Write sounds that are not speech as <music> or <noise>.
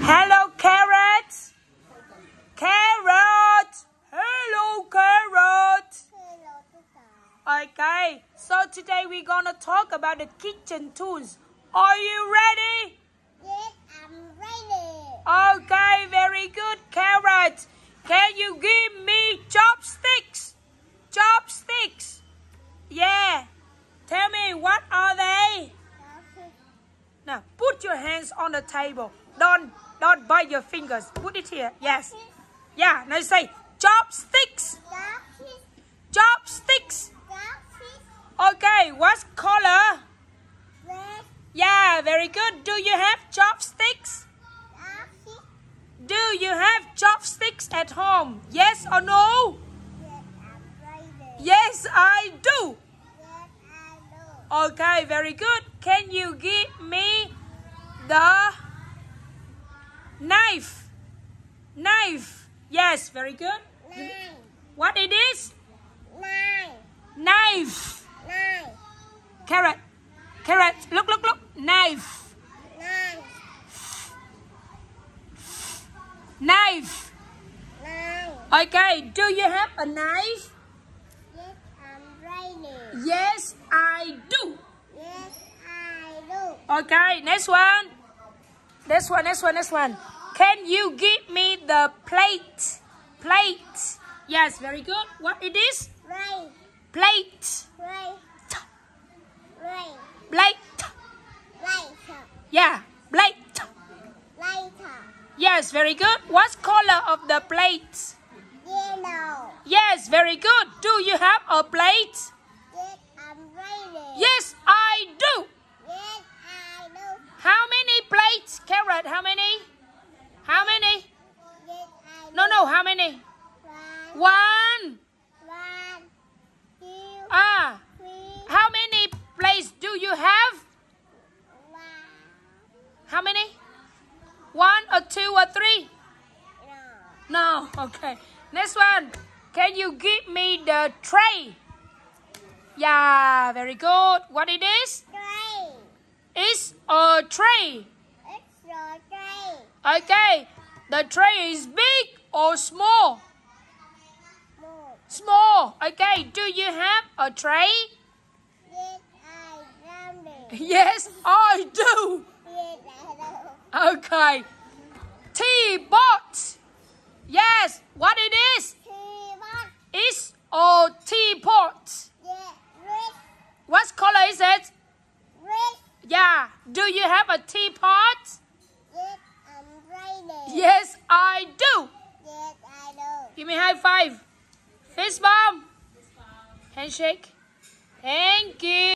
Hello, carrot. Carrot. Hello, carrot. Okay, so today we're gonna talk about the kitchen tools. Are you ready? Yes, I'm ready. Okay, very good, carrot. Put your hands on the table. Don't don't bite your fingers. Put it here. Yes. Yeah. Now you say chopsticks. Chopsticks, Okay. What color? red, Yeah. Very good. Do you have chopsticks? Do you have chopsticks at home? Yes or no? Yes, I do. Yes, I know. Okay. Very good. Can you give me the knife? Knife. Yes. Very good. Nine, What it is? Knife. nine, Carrot. Carrot. Look, look, look. Knife. nine, Knife. nine. Okay. Do you have a knife? Yes, I'm ready. Yes, I do. Yes, I do. Okay. Next one. Next one. Next one. Next one. Can you give me the plate? Plate. Yes. Very good. What it is? Plate. right, right, Plate. Yeah. Plate. lighter, Yes. Very good. What color of the plate? yellow. Yes. Very good. Do you have a plate? Yes, I'm ready. Yes, I do. Yes, I do. How many plates? Carrot, how many? How many? Yes, I do. No, no, how many? One, two, Ah, three, how many plates do you have? one. How many? One or two or three? No. No, <laughs> okay. Next one. Can you give me the tray? Yeah, very good. What it is? Three. It's a tray. It's your three. Okay. The tray is big or small? Small. Okay. Do you have a tray? Yes, I done. Yes, I do. Yes, I do. Okay. Teapot. Yes, what it is? It's a teapot. Red, What color is it? red. Yeah. Do you have a teapot? Yes, I'm. Yes, I do. Yes, I do. Give me high five. Fist bump. Handshake. Thank you.